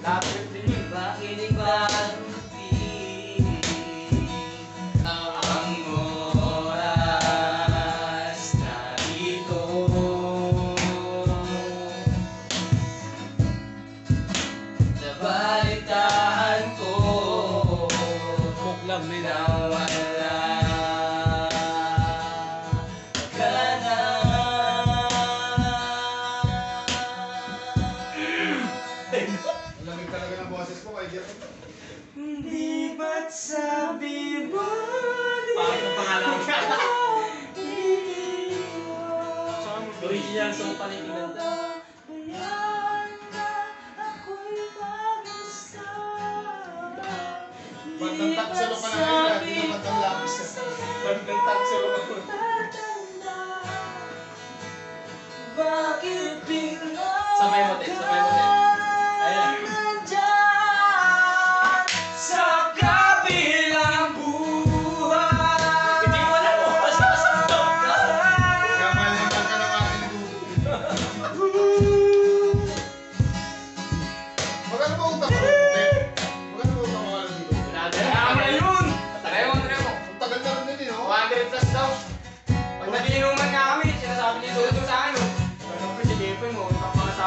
Lapit din yun. Makinig magpili Ang oras na ito Nabalitaan ko Cook lang nila. Boses ko kay Jeff. Hindi ba't sabi mo Pangit ang pangalan ko. Original song pa rin kinanta. Bandang taksalo ka na ngayon, daw. Pag nag-iinuman nga kami, sinasabi ni Dodo sa akin, oh, ano pa si Jepoy eh, mo, kapag sa